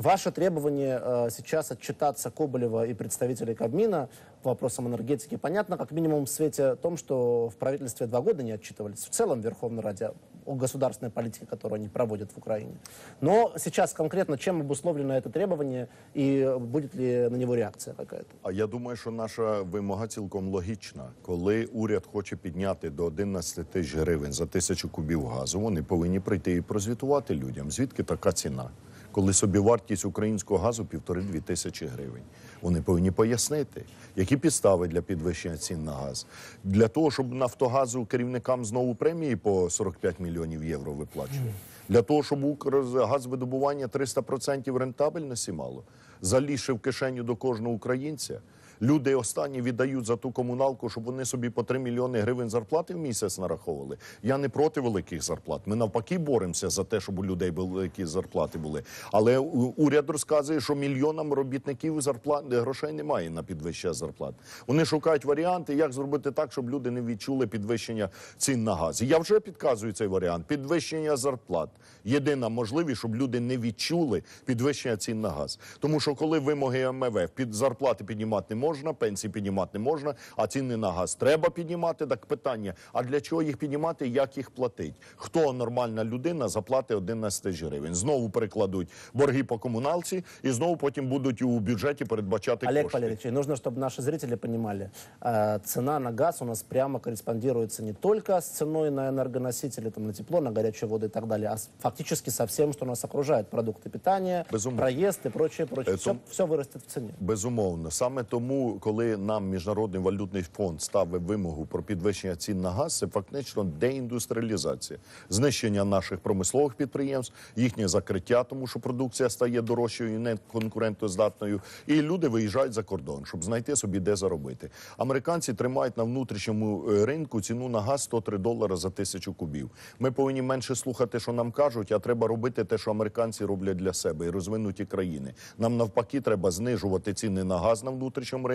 Ваше требование э, сейчас отчитаться Коболева и представителей Кабмина по вопросам энергетики понятно, как минимум в свете том, что в правительстве два года не отчитывались, в целом в Верховной Раде о государственной политике, которую они проводят в Украине. Но сейчас конкретно чем обусловлено это требование и будет ли на него реакция какая-то? А я думаю, що наша вимога цілком логічна. Коли уряд хоче підняти до 11 тисяч гривень за тисячу кубів газу, вони повинні прийти і прозвітувати людям, звідки така ціна. Коли собівартість українського газу півтори-дві тисячі гривень, вони повинні пояснити, які підстави для підвищення цін на газ, для того, щоб Нафтогазу керівникам знову премії по 45 мільйонів євро виплачували, для того, щоб Укргазвидобування 300% рентабельності мало, залізши в кишеню до кожного українця. Люди останні віддають за ту комуналку, щоб вони собі по 3 мільйони гривень зарплати в місяць нараховували. Я не проти великих зарплат. Ми навпаки боремося за те, щоб у людей великі зарплати були. Але уряд розказує, що мільйонам робітників зарплат грошей немає на підвищення зарплат. Вони шукають варіанти, як зробити так, щоб люди не відчули підвищення цін на газ. Я вже підказую цей варіант: підвищення зарплат. Єдина можливість, щоб люди не відчули підвищення цін на газ. Тому що коли вимоги МВФ під зарплати піднімати не можна, пенсії піднімати не можна, а ціни на газ треба піднімати. Так питання: а для чого їх піднімати? Як їх платить? Хто нормальна людина заплатить 11 тисяч гривень? Знову перекладуть борги по комуналці, і знову потім будуть у бюджеті передбачати Олег кошти. Валерьевич, и нужно, чтобы наши зрители понимали, э, цена на газ у нас прямо корреспондируется не только с ценой на энергоносители, там, на тепло, на горячую воду и так далее, а с- фактически со всем, что нас окружает. Продукты питания, Безумно. проезд и прочее, прочее. Это- Все, все вырастет в цене. Безумовно, саме тому, коли нам міжнародний валютний фонд ставив вимогу про підвищення цін на газ, це фактично деіндустріалізація, знищення наших промислових підприємств, їхнє закриття, тому що продукція стає дорожчою і не конкурентоздатною. І люди виїжджають за кордон, щоб знайти собі де заробити. Американці тримають на внутрішньому е, ринку ціну на газ 103 долара за тисячу кубів. Ми повинні менше слухати, що нам кажуть, а треба робити те, що американці роблять для себе і розвинуті країни. Нам навпаки треба знижувати ціни на газ на внутрішньому ринку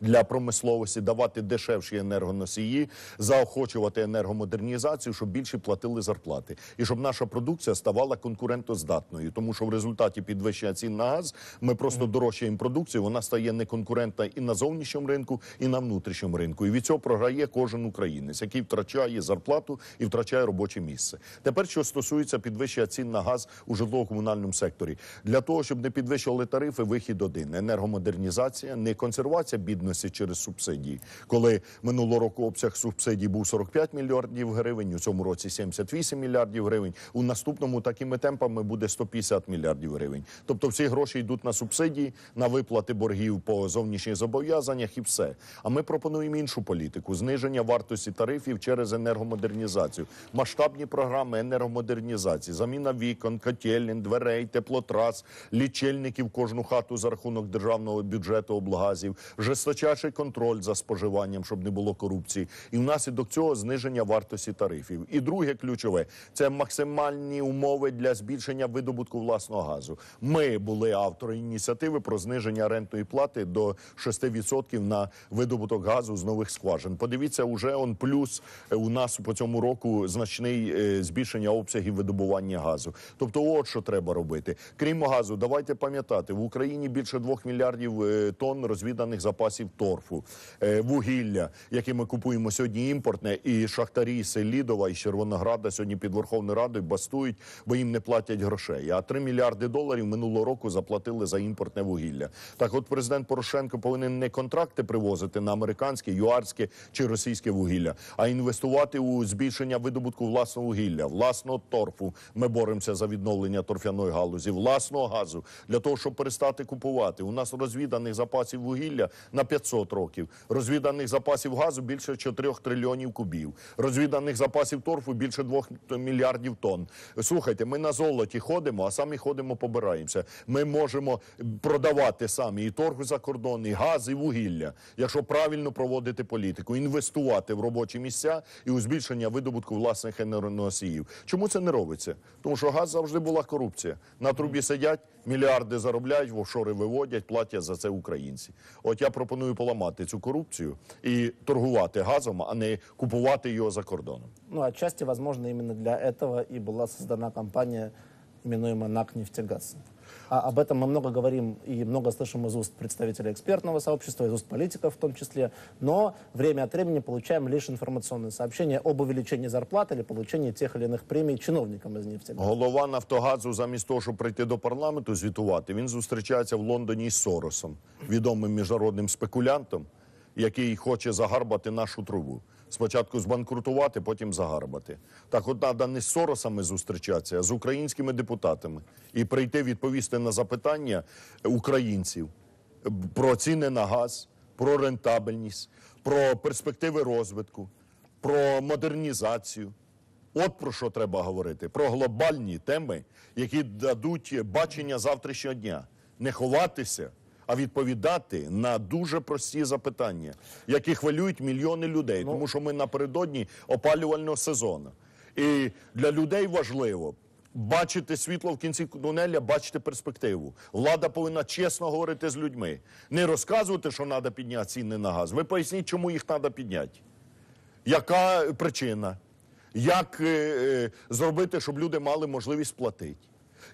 для промисловості, давати дешевші енергоносії, заохочувати енергомодернізацію, щоб більше платили зарплати, і щоб наша продукція ставала конкурентоздатною. Тому що в результаті підвищення цін на газ ми просто дорожчаємо продукцію. Вона стає неконкурентна і на зовнішньому ринку, і на внутрішньому ринку. І від цього програє кожен українець, який втрачає зарплату і втрачає робоче місце. Тепер, що стосується підвищення цін на газ у житлово-комунальному секторі, для того, щоб не підвищували тарифи, вихід один енергомодернізація, не консервація бідності через субсидії. Коли минулого року обсяг субсидій був 45 мільярдів гривень, у цьому році 78 мільярдів гривень. У наступному такими темпами буде 150 мільярдів гривень. Тобто, всі гроші йдуть на субсидії, на виплати боргів по зовнішніх зобов'язаннях і все. А ми пропонуємо іншу політику: зниження вартості тарифів через енергомодернізацію, масштабні програми енергомодернізації, заміна вікон, котелень, дверей, теплотрас, лічильників кожну хату за рахунок державного бюджету облгазів, жесточайший контроль за споживанням, щоб не було корупції, і внаслідок цього зниження вартості тарифів. І друге ключове це максимальні умови для збільшення видобутку власного газу. Ми були автори ініціативи про зниження рентної плати до 6% на видобуток газу з нових скважин. Подивіться, уже он плюс е, у нас по цьому року значний е, збільшення обсягів видобування газу. Тобто, от що треба робити. Крім газу, давайте пам'ятати, в Україні більше 2 мільярдів е, тонн розвіданих запасів торфу, е, вугілля, яке ми купуємо сьогодні імпортне, і шахтарі Селідова і Червонограда сьогодні під Верховною Радою бастують, бо їм не платять грошей. А 3 мільярди доларів минулого року заплатили за імпортне вугілля. Так, от президент Порошенко повинен не контракти привозити на американське, юарське чи російське вугілля, а інвестувати у збільшення видобутку власного вугілля, власного торфу. Ми боремося за відновлення торфяної галузі, власного газу для того, щоб перестати купувати. У нас розвіданих запасів вугілля на 500 років, розвіданих запасів газу більше 4 трильйонів кубів, розвіданих запасів торфу більше 2 мільярдів тонн. Слухайте, ми на золоті ходимо, а самі ходимо, побираємося. Ми можемо продавати самі і торг за кордон, і газ, і вугілля, якщо правильно проводити політику, інвестувати в робочі місця і у збільшення видобутку власних енергоносіїв. Чому це не робиться? Тому що газ завжди була корупція. На трубі сидять, мільярди заробляють, в офшори виводять, платять за це українці. От я пропоную поламати цю корупцію і торгувати газом, а не купувати його за кордоном. Ну, отчасти, возможно, именно для этого и была создана компания, именуемая НАК «Нефтегаз». А об этом мы много говорим и много слышим из уст представителей экспертного сообщества, из уст политиков в том числе. Но время от времени получаем лишь информационные сообщения об увеличении зарплат или получении тех или иных премий чиновникам из нефтегаза. Голова Нафтогазу, замість того, щоб прийти до парламенту звітувати, він зустрічається в Лондоні з Соросом, відомим міжнародним спекулянтом, який хоче загарбати нашу трубу. Спочатку збанкрутувати, потім загарбати. Так от треба не з Соросами зустрічатися, а з українськими депутатами і прийти відповісти на запитання українців про ціни на газ, про рентабельність, про перспективи розвитку, про модернізацію. От про що треба говорити: про глобальні теми, які дадуть бачення завтрашнього дня. Не ховатися, а відповідати на дуже прості запитання, які хвилюють мільйони людей, тому що ми напередодні опалювального сезону. І для людей важливо. Бачити світло в кінці тунеля, бачити перспективу. Влада повинна чесно говорити з людьми. Не розказувати, що треба підняти ціни на газ. Ви поясніть, чому їх треба підняти. Яка причина? Як е, е, зробити, щоб люди мали можливість платити?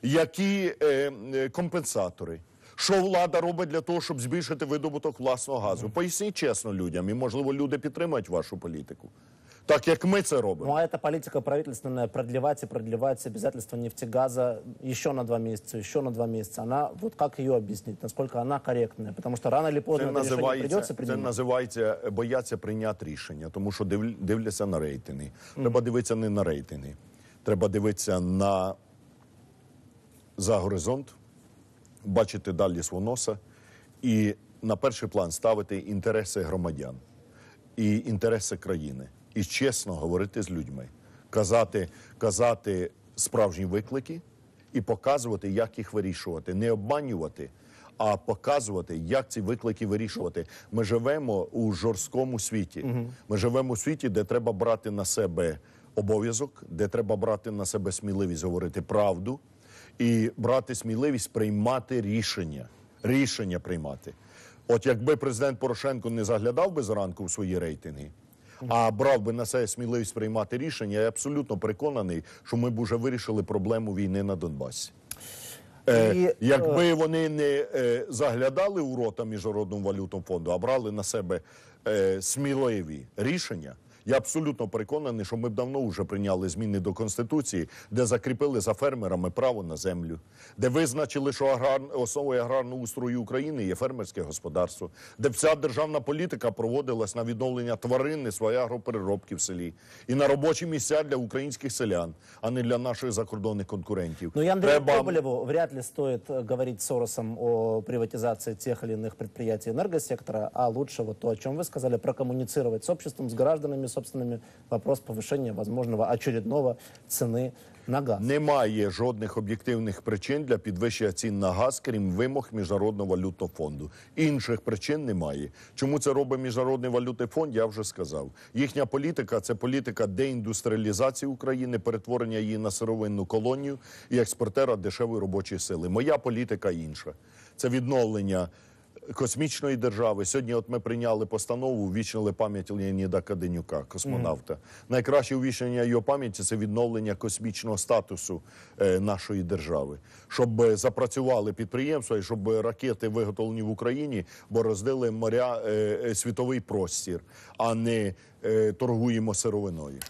Які е, е, компенсатори? Що влада робить для того, щоб збільшити видобуток власного газу? Поясніть чесно людям, і можливо люди підтримають вашу політику. Так як ми це робимо. Ну а эта политика правительственная продлевать и продлевать обязательства нефтегаза еще на два месяца, еще на два месяца. Она, вот как ее объяснить, насколько она корректная? Потому что рано или поздно Це это решение називається, придется це принимать. називається е, бояться прийняти рішення, тому що див, дивляться на рейтинги. Треба дивитися не на рейтинги. Треба дивитися на за горизонт, бачити далі свого носа і на перший план ставити інтереси громадян і інтереси країни. І чесно говорити з людьми, казати, казати справжні виклики і показувати, як їх вирішувати, не обманювати, а показувати, як ці виклики вирішувати. Ми живемо у жорсткому світі. Ми живемо у світі, де треба брати на себе обов'язок, де треба брати на себе сміливість говорити правду і брати сміливість приймати рішення. Рішення приймати. От якби президент Порошенко не заглядав би зранку в свої рейтинги, а брав би на себе сміливість приймати рішення, я абсолютно переконаний, що ми б уже вирішили проблему війни на Донбасі. Е, якби вони не е, заглядали у рота Міжнародному валютному фонду, а брали на себе е, сміливі рішення, я абсолютно переконаний, що ми б давно вже прийняли зміни до Конституції, де закріпили за фермерами право на землю, де визначили, що аграр... основою аграрного устрою України є фермерське господарство, де вся державна політика проводилась на відновлення тварини своєї агропереробки в селі і на робочі місця для українських селян, а не для наших закордонних конкурентів. Ну и Андрею Треба- Коболеву вряд ли стоит э, говорить с Соросом о приватизации тех или иных предприятий энергосектора, а лучше вот то, о чем вы сказали, прокоммуницировать с обществом, с гражданами собственными вопрос повышения возможного очередного цены на газ. Немає жодних об'єктивних причин для підвищення цін на газ, крім вимог Міжнародного валютного фонду. Інших причин немає. Чому це робить Міжнародний валютний фонд? Я вже сказав. Їхня політика це політика деіндустріалізації України, перетворення її на сировинну колонію і експортера дешевої робочої сили. Моя політика інша. Це відновлення космічної держави. Сьогодні от ми прийняли постанову, увічнили пам'ять Леоніда Каденюка, космонавта. Найкраще увічнення його пам'яті це відновлення космічного статусу е, нашої держави, щоб е, запрацювали підприємства і щоб ракети, виготовлені в Україні, бороздили моря е, е, світовий простір, а не е, торгуємо сировиною.